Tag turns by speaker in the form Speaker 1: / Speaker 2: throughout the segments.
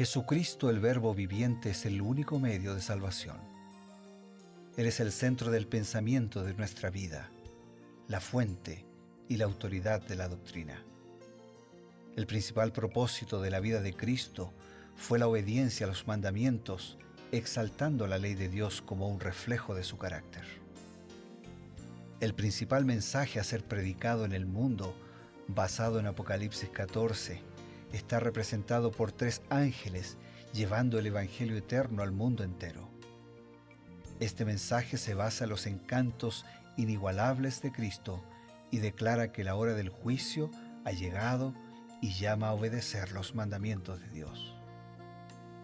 Speaker 1: Jesucristo el Verbo viviente es el único medio de salvación. Él es el centro del pensamiento de nuestra vida, la fuente y la autoridad de la doctrina. El principal propósito de la vida de Cristo fue la obediencia a los mandamientos, exaltando la ley de Dios como un reflejo de su carácter. El principal mensaje a ser predicado en el mundo, basado en Apocalipsis 14, está representado por tres ángeles llevando el Evangelio eterno al mundo entero. Este mensaje se basa en los encantos inigualables de Cristo y declara que la hora del juicio ha llegado y llama a obedecer los mandamientos de Dios.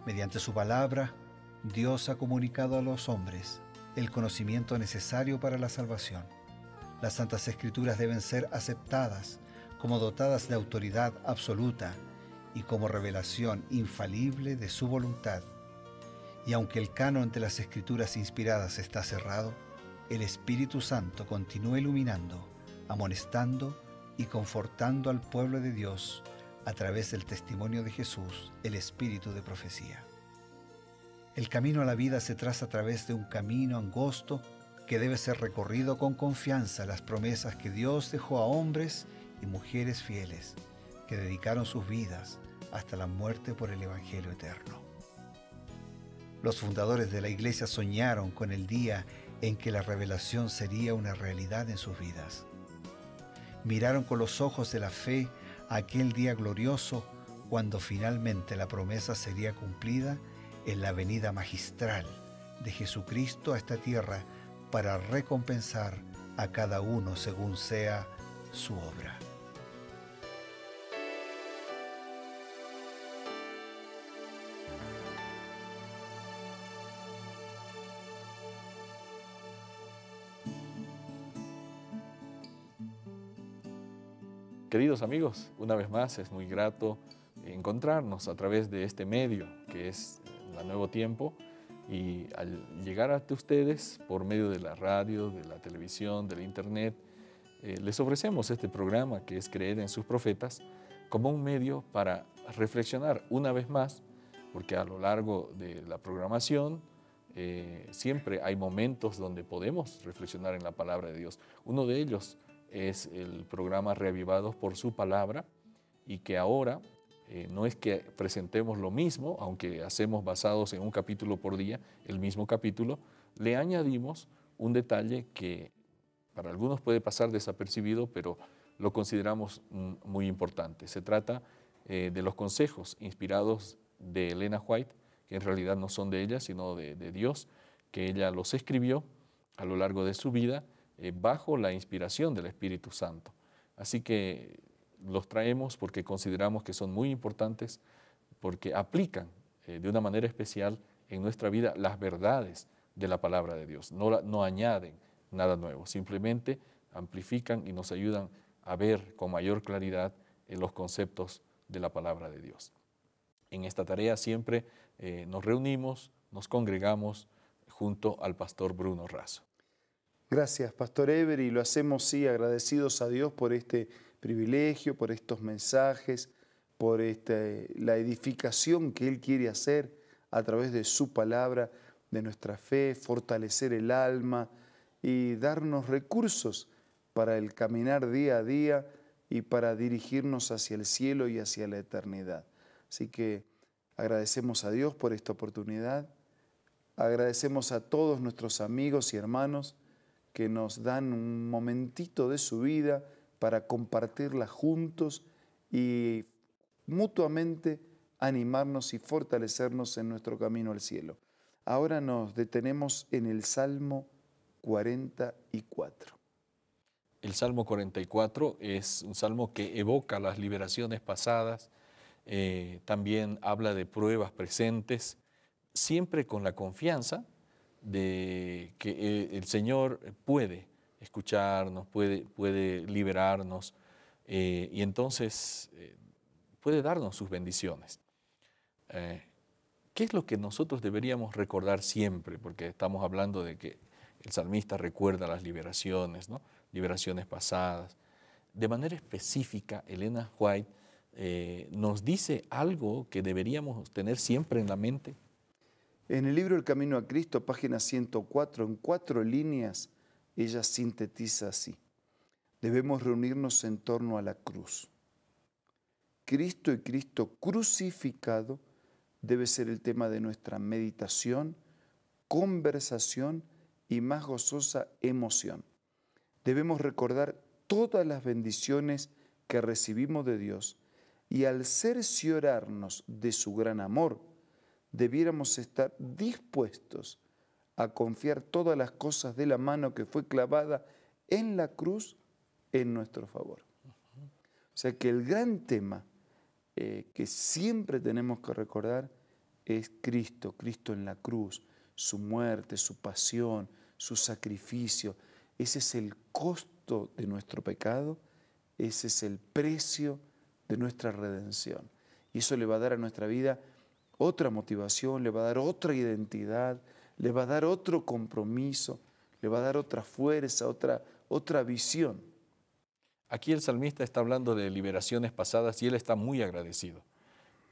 Speaker 1: Mediante su palabra, Dios ha comunicado a los hombres el conocimiento necesario para la salvación. Las Santas Escrituras deben ser aceptadas como dotadas de autoridad absoluta y como revelación infalible de su voluntad. Y aunque el canon de las escrituras inspiradas está cerrado, el Espíritu Santo continúa iluminando, amonestando y confortando al pueblo de Dios a través del testimonio de Jesús, el Espíritu de profecía. El camino a la vida se traza a través de un camino angosto que debe ser recorrido con confianza las promesas que Dios dejó a hombres y mujeres fieles que dedicaron sus vidas hasta la muerte por el Evangelio eterno. Los fundadores de la iglesia soñaron con el día en que la revelación sería una realidad en sus vidas. Miraron con los ojos de la fe aquel día glorioso cuando finalmente la promesa sería cumplida en la venida magistral de Jesucristo a esta tierra para recompensar a cada uno según sea su obra.
Speaker 2: Queridos amigos, una vez más es muy grato encontrarnos a través de este medio que es la Nuevo Tiempo y al llegar a ustedes por medio de la radio, de la televisión, del internet, eh, les ofrecemos este programa que es Creer en sus profetas como un medio para reflexionar una vez más, porque a lo largo de la programación eh, siempre hay momentos donde podemos reflexionar en la palabra de Dios. Uno de ellos es el programa Reavivados por su palabra y que ahora eh, no es que presentemos lo mismo, aunque hacemos basados en un capítulo por día, el mismo capítulo, le añadimos un detalle que para algunos puede pasar desapercibido, pero lo consideramos mm, muy importante. Se trata eh, de los consejos inspirados de Elena White, que en realidad no son de ella, sino de Dios, que ella los escribió a lo largo de su vida eh, bajo la inspiración del Espíritu Santo. Así que los traemos porque consideramos que son muy importantes, porque aplican eh, de una manera especial en nuestra vida las verdades de la palabra de Dios. No, añaden nada nuevo, simplemente amplifican y nos ayudan a ver con mayor claridad eh, los conceptos de la palabra de Dios. En esta tarea siempre nos reunimos, nos congregamos junto al pastor Bruno Razo.
Speaker 3: Gracias, Pastor Ever, y lo hacemos, sí, agradecidos a Dios por este privilegio, por estos mensajes, por este, la edificación que Él quiere hacer a través de su palabra, de nuestra fe, fortalecer el alma y darnos recursos para el caminar día a día y para dirigirnos hacia el cielo y hacia la eternidad. Así que agradecemos a Dios por esta oportunidad, agradecemos a todos nuestros amigos y hermanos, que nos dan un momentito de su vida para compartirla juntos y mutuamente animarnos y fortalecernos en nuestro camino al cielo. Ahora nos detenemos en el Salmo 44.
Speaker 2: El Salmo 44 es un salmo que evoca las liberaciones pasadas, eh, también habla de pruebas presentes, siempre con la confianza de que eh, el Señor puede escucharnos, puede, puede liberarnos eh, y entonces eh, puede darnos sus bendiciones. ¿Qué es lo que nosotros deberíamos recordar siempre? Porque estamos hablando de que el salmista recuerda las liberaciones, ¿no? liberaciones pasadas. De manera específica, Elena White nos dice algo que deberíamos tener siempre en la mente.
Speaker 3: En el libro El Camino a Cristo, página 104, en cuatro líneas, ella sintetiza así. Debemos reunirnos en torno a la cruz. Cristo y Cristo crucificado debe ser el tema de nuestra meditación, conversación y más gozosa emoción. Debemos recordar todas las bendiciones que recibimos de Dios y al cerciorarnos de su gran amor, debiéramos estar dispuestos a confiar todas las cosas de la mano que fue clavada en la cruz en nuestro favor. O sea que el gran tema eh, que siempre tenemos que recordar es Cristo, Cristo en la cruz, su muerte, su pasión, su sacrificio. Ese es el costo de nuestro pecado, ese es el precio de nuestra redención. Y eso le va a dar a nuestra vida otra motivación, le va a dar otra identidad, le va a dar otro compromiso, le va a dar otra fuerza, otra, otra visión.
Speaker 2: Aquí el salmista está hablando de liberaciones pasadas y él está muy agradecido.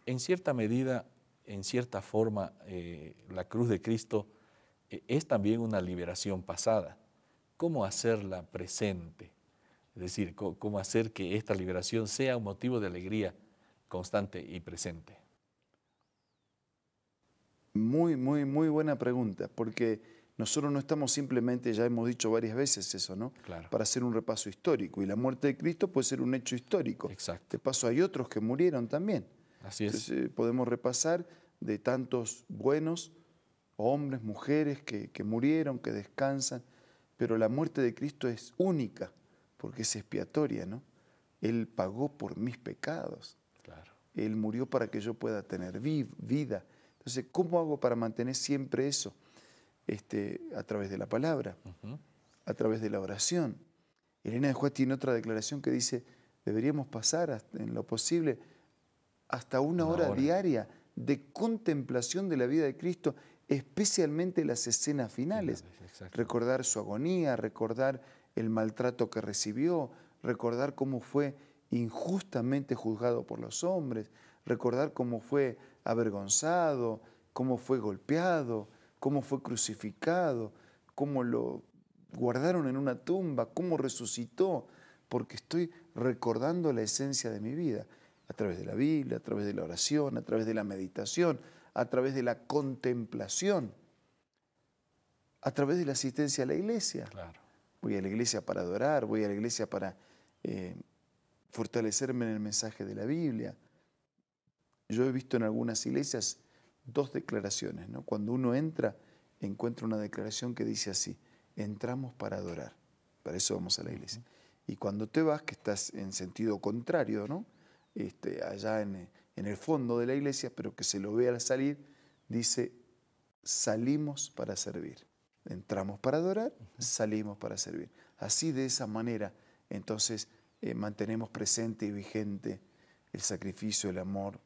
Speaker 2: En cierta medida, en cierta forma, eh, la cruz de Cristo eh, es también una liberación pasada. ¿Cómo hacerla presente? Es decir, cómo hacer que esta liberación sea un motivo de alegría constante y presente.
Speaker 3: Muy, muy, muy buena pregunta, porque nosotros no estamos simplemente, ya hemos dicho varias veces eso, ¿no?
Speaker 2: Claro.
Speaker 3: Para hacer un repaso histórico. Y la muerte de Cristo puede ser un hecho histórico.
Speaker 2: Exacto.
Speaker 3: De paso, hay otros que murieron también.
Speaker 2: Así es.
Speaker 3: Entonces, eh, podemos repasar de tantos buenos hombres, mujeres que, que murieron, que descansan, pero la muerte de Cristo es única, porque es expiatoria, ¿no? Él pagó por mis pecados.
Speaker 2: Claro.
Speaker 3: Él murió para que yo pueda tener vi- vida. Entonces, ¿cómo hago para mantener siempre eso? Este, a través de la palabra, a través de la oración. Elena de Juez tiene otra declaración que dice, deberíamos pasar en lo posible hasta una,
Speaker 2: Una
Speaker 3: hora,
Speaker 2: hora.
Speaker 3: diaria de contemplación de la vida de Cristo, especialmente las escenas finales. Recordar su agonía, recordar el maltrato que recibió, recordar cómo fue injustamente juzgado por los hombres, recordar cómo fue avergonzado, cómo fue golpeado, cómo fue crucificado, cómo lo guardaron en una tumba, cómo resucitó, porque estoy recordando la esencia de mi vida a través de la Biblia, a través de la oración, a través de la meditación, a través de la contemplación, a través de la asistencia a la iglesia.
Speaker 2: Claro.
Speaker 3: Voy a la iglesia para adorar, voy a la iglesia para eh, fortalecerme en el mensaje de la Biblia. Yo he visto en algunas iglesias dos declaraciones. ¿no? Cuando uno entra, encuentra una declaración que dice así, entramos para adorar. Para eso vamos a la iglesia. Y cuando te vas, que estás en sentido contrario, ¿no? Este, allá en, en el fondo de la iglesia, pero que se lo ve al salir, dice, salimos para servir. Entramos para adorar, salimos para servir. Así de esa manera, entonces, eh, mantenemos presente y vigente el sacrificio, el amor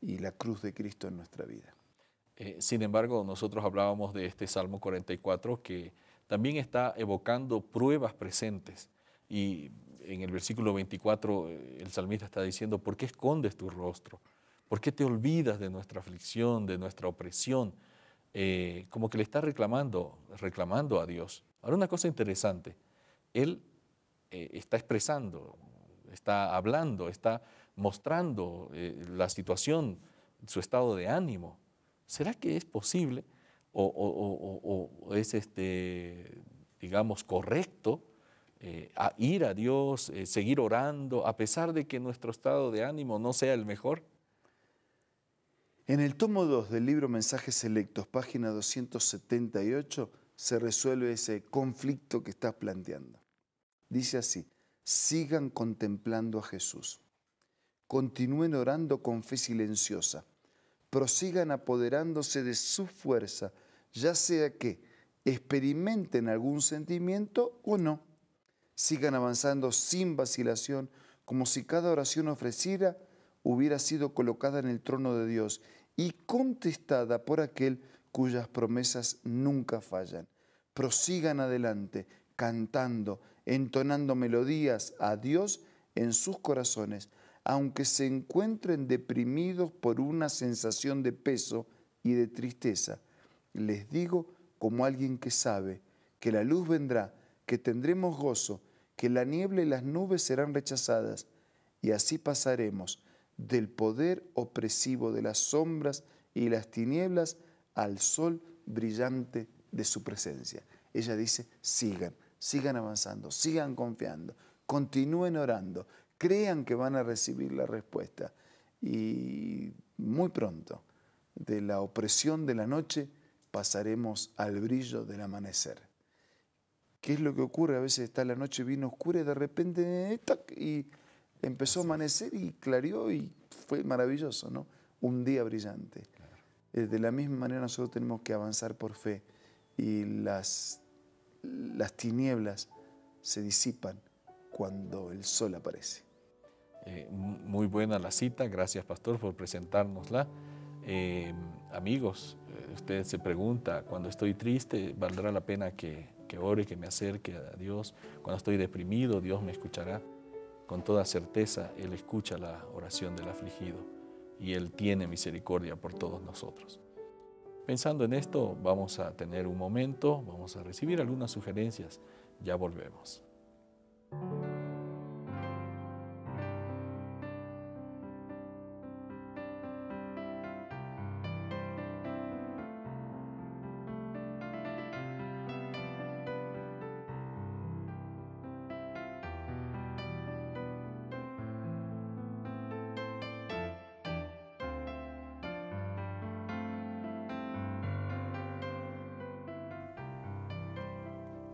Speaker 3: y la cruz de Cristo en nuestra vida.
Speaker 2: Eh, sin embargo, nosotros hablábamos de este Salmo 44 que también está evocando pruebas presentes. Y en el versículo 24 eh, el salmista está diciendo, ¿por qué escondes tu rostro? ¿Por qué te olvidas de nuestra aflicción, de nuestra opresión? Como que le está reclamando, reclamando a Dios. Ahora una cosa interesante, él eh, está expresando, está hablando, está mostrando eh, la situación, su estado de ánimo. ¿Será que es posible o, es, este, digamos, correcto eh, a ir a Dios, seguir orando, a pesar de que nuestro estado de ánimo no sea el mejor?
Speaker 3: En el tomo 2 del libro Mensajes Selectos, página 278, se resuelve ese conflicto que estás planteando. Dice así, sigan contemplando a Jesús, continúen orando con fe silenciosa, prosigan apoderándose de su fuerza, ya sea que experimenten algún sentimiento o no. Sigan avanzando sin vacilación, como si cada oración ofrecida hubiera sido colocada en el trono de Dios y contestada por aquel cuyas promesas nunca fallan. Prosigan adelante, cantando, entonando melodías a Dios en sus corazones, aunque se encuentren deprimidos por una sensación de peso y de tristeza. Les digo como alguien que sabe que la luz vendrá, que tendremos gozo, que la niebla y las nubes serán rechazadas, y así pasaremos del poder opresivo de las sombras y las tinieblas al sol brillante de su presencia. Ella dice, sigan, sigan avanzando, sigan confiando, continúen orando, crean que van a recibir la respuesta. Y muy pronto, de la opresión de la noche, pasaremos al brillo del amanecer. ¿Qué es lo que ocurre? A veces está la noche bien oscura y de repente y empezó a amanecer y clareó y fue maravilloso, ¿no? Un día brillante. Eh, de la misma manera nosotros tenemos que avanzar por fe y las, las tinieblas se disipan cuando el sol aparece.
Speaker 2: Eh, muy buena la cita, gracias pastor por presentárnosla. Eh, amigos, usted se pregunta, cuando estoy triste, ¿valdrá la pena que, que ore, que me acerque a Dios? Cuando estoy deprimido, Dios me escuchará. Con toda certeza, Él escucha la oración del afligido y Él tiene misericordia por todos nosotros. Pensando en esto, vamos a tener un momento, vamos a recibir algunas sugerencias. Ya volvemos.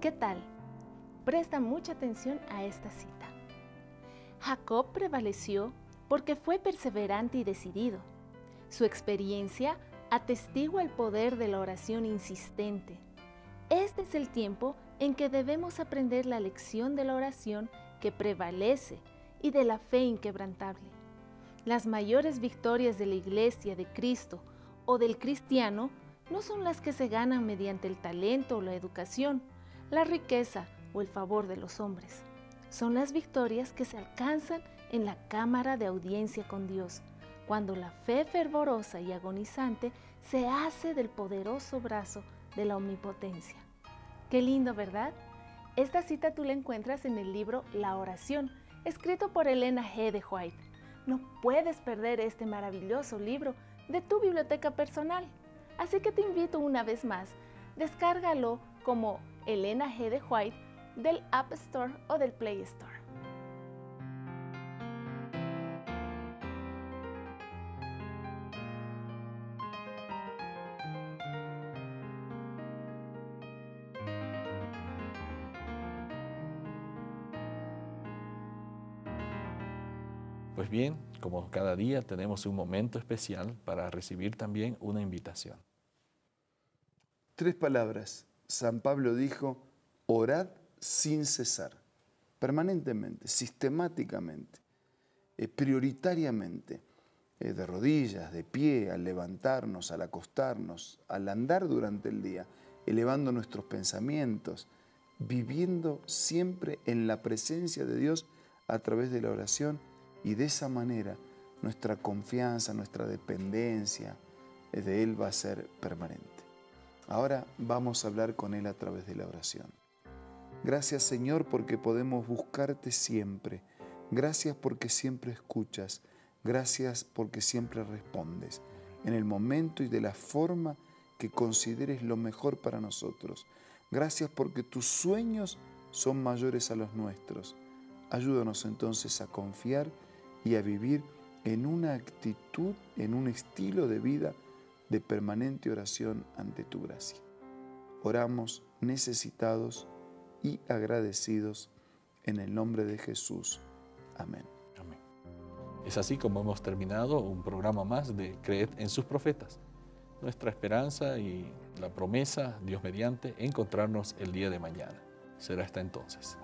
Speaker 4: ¿Qué tal? Presta mucha atención a esta cita. Jacob prevaleció porque fue perseverante y decidido. Su experiencia atestigua el poder de la oración insistente. Este es el tiempo en que debemos aprender la lección de la oración que prevalece y de la fe inquebrantable. Las mayores victorias de la iglesia de Cristo o del cristiano no son las que se ganan mediante el talento o la educación, la riqueza o el favor de los hombres. Son las victorias que se alcanzan en la cámara de audiencia con Dios, cuando la fe fervorosa y agonizante se hace del poderoso brazo de la omnipotencia. Qué lindo, ¿verdad? Esta cita tú la encuentras en el libro La oración, escrito por Elena G. de White. No puedes perder este maravilloso libro de tu biblioteca personal. Así que te invito una vez más, descárgalo como Elena G. de White del App Store o del Play Store.
Speaker 2: Pues bien, como cada día tenemos un momento especial para recibir también una invitación.
Speaker 3: Tres palabras San Pablo dijo, orad sin cesar, permanentemente, sistemáticamente, eh, prioritariamente, eh, de rodillas, de pie, al levantarnos, al acostarnos, al andar durante el día, elevando nuestros pensamientos, viviendo siempre en la presencia de Dios a través de la oración y de esa manera nuestra confianza, nuestra dependencia eh, de Él va a ser permanente. Ahora vamos a hablar con Él a través de la oración. Gracias Señor porque podemos buscarte siempre. Gracias porque siempre escuchas. Gracias porque siempre respondes en el momento y de la forma que consideres lo mejor para nosotros. Gracias porque tus sueños son mayores a los nuestros. Ayúdanos entonces a confiar y a vivir en una actitud, en un estilo de vida de permanente oración ante tu gracia. Oramos necesitados y agradecidos en el nombre de Jesús. Amén.
Speaker 2: Amén. Es así como hemos terminado un programa más de Creed en sus profetas. Nuestra esperanza y la promesa, Dios mediante, encontrarnos el día de mañana. Será hasta entonces.